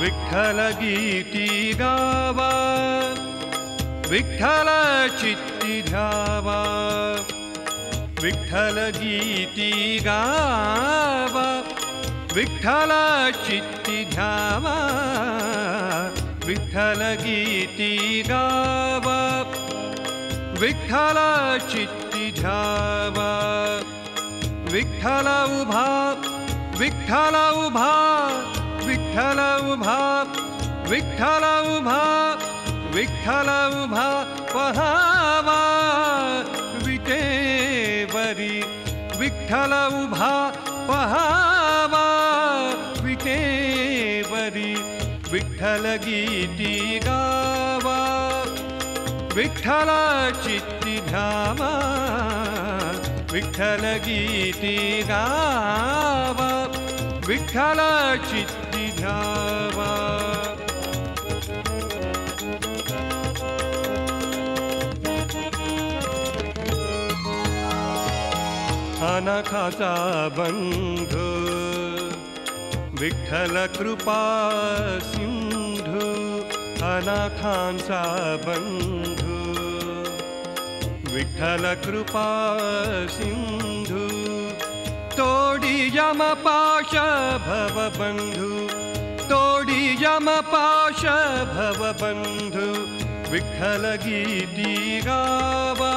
विठ्ठल गीती गावा, विठ्ठल चित्ती ध्यावा विठ्ठल गीती गावा, विठ्ठल चित्ती ध्यावा विठ्ठल गीती गावा, विठ्ठल चित्ती ध्यावा विठ्ठल उभा विठ्ठल उभा। विठ्ठल उभा विठ्ठल उभा विठ्ठल उभा पहावा विटेवरी विठ्ठल उभा पहावा विटेवरी विठ्ठल गीती गावा। विठ्ठल चित्ती ध्यावा विठ्ठल गीती गावा। विठ्ठल चित्ती अनखाचा बंधू विठ्ठल कृपा सिंधू अनाथांचा बंधू विठ्ठल कृपा सिंधू तोडी यमपाश भवबन्धु तोडी यमपाश भवबन्धु विठ्ठल गीती गावा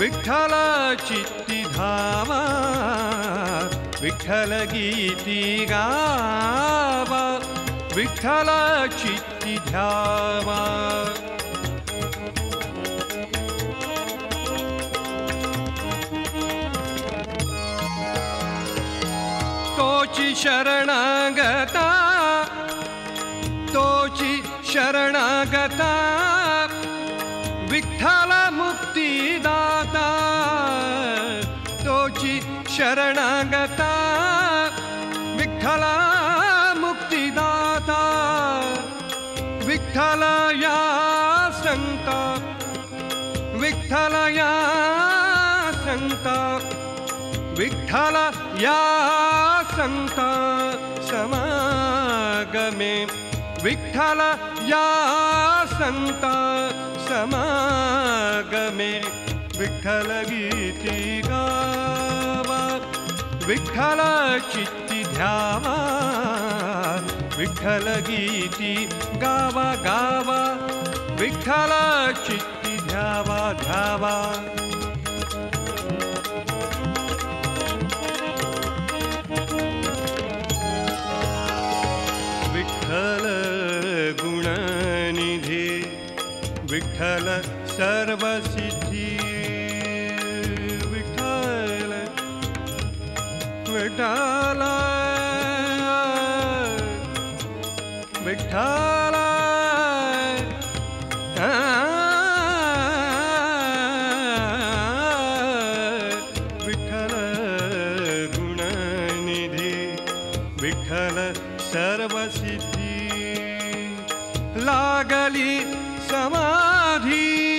विठ्ठल चित्ती धावा विठ्ठल गीती चित्ति विठ्ठल तोची शरणागता तोची शरणागता, विठ्ठल मुक्तिदाता, तोची शरणागता, विठ्ठल मुक्तिदाता, विठ्ठल या संता, विठ्ठल या संता, विठ्ठल या संत समागमे विठ्ठल या संत समागमे विठ्ठल गीति गावा, विठ्ठल चित्ती ध्यावा, विठ्ठल गीति गावा गावा, विठ्ठल चित्ती ध्यावा ध्यावा। सर्वसिद्धी विठ्ठल विठ्ठल विठ्ठल विठ्ठल गुणनिधी विठ्ठल सर्वसिद्धी लागली समाधी।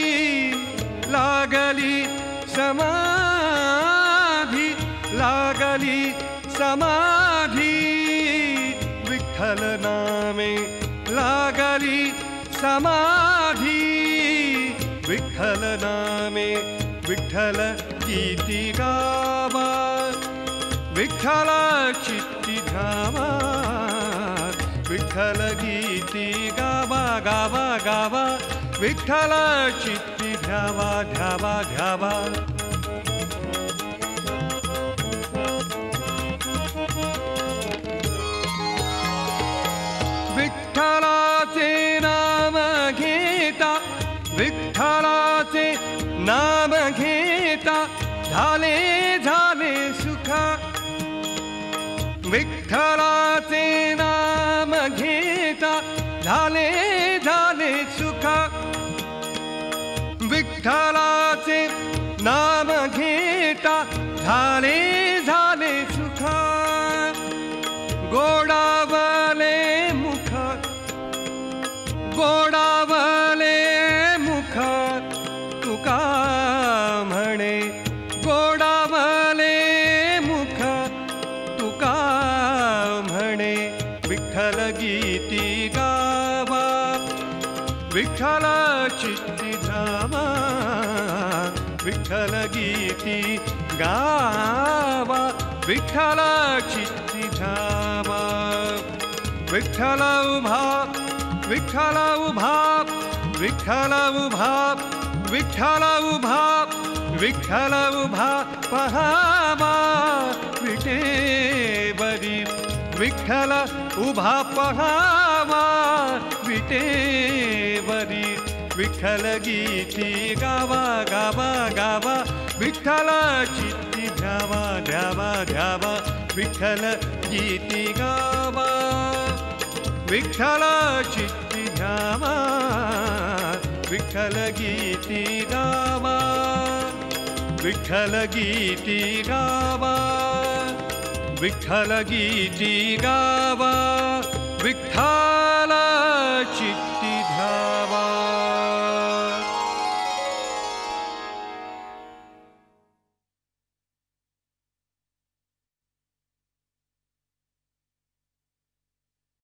लागली समाधी, लागली समाधि। विठ्ठल नामे लागली समाधी। विठ्ठल नामे विठ्ठल गीती गावा। विठ्ठल चित्ती धावा। विठ्ठल गीती गावा गावा गावा। विठ्ठल चित्ती ध्यावा ध्यावा ध्यावा। विठ्ठलाचे नाम घेता, विठ्ठलाचे नाम घेता, झाले झाले सुखा। विठ्ठलाचे विठ्ठलाचे नाम घेता झाले झाले सुखा। गोडावले मुख गोडावले मुख। तुका म्हणे, गोडावले मुख। तुका म्हणे, विठ्ठल गीती गावा। विठ्ठला चित्ती धामा विठ्ठल गीती गावा, विठ्ठल चित्ती धामा विठ्ठल उभा विठ्ठल उभा विठ्ठल उभा विठ्ठल उभा विठ्ठल उभा पहावा विटेवरी विठ्ठल उभा पहावा विटेवरी विठ्ठल गीती गावा गावा गावा विठ्ठल चित्ती ध्यावा ध्यावा ध्यावा विठ्ठल गीती गावा विठ्ठल चित्ती ध्यावा विठ्ठल गीती गावा विठ्ठल गीती गावा विठ्ठल गीती गावा